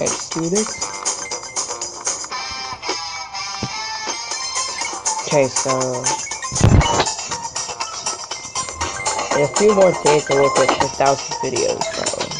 let's do this. Okay, so in a few more days I will get 10,000 videos, so